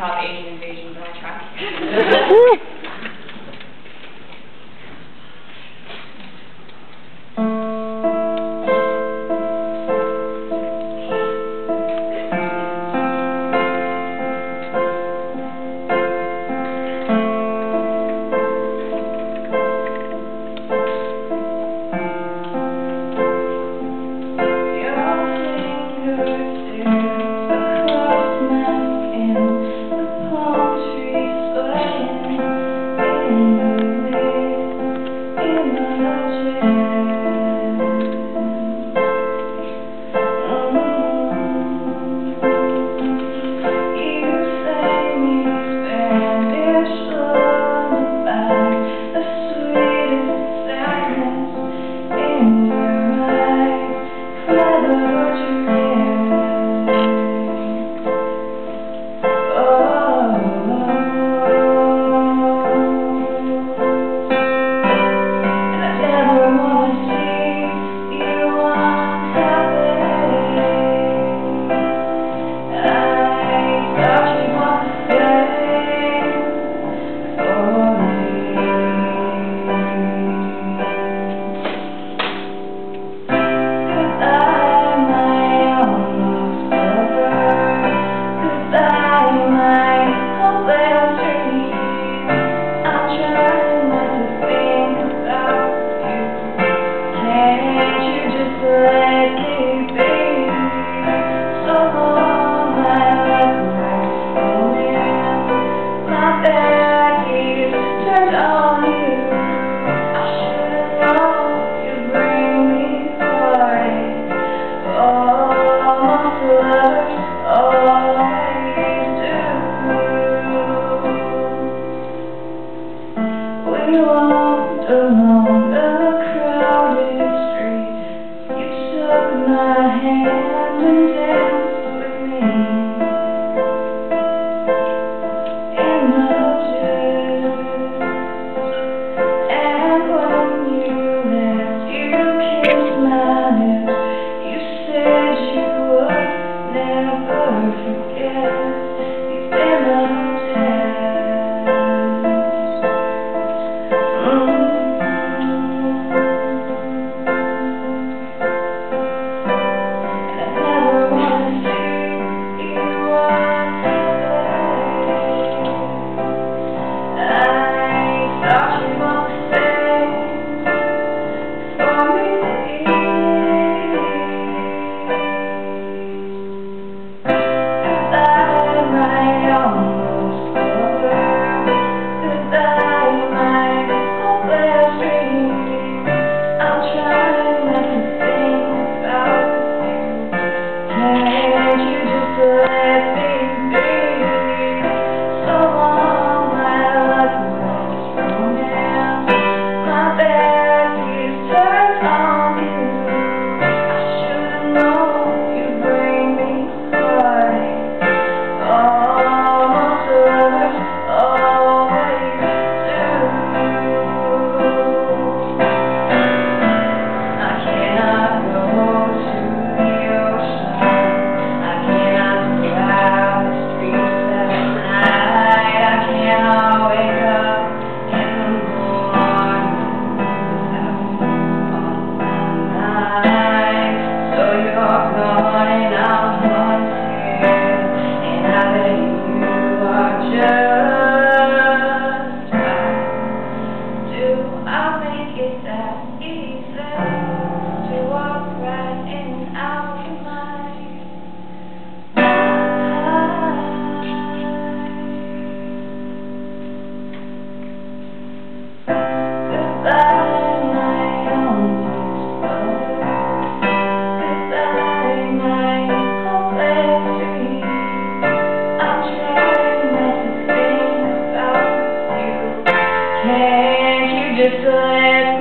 top Asian We walked let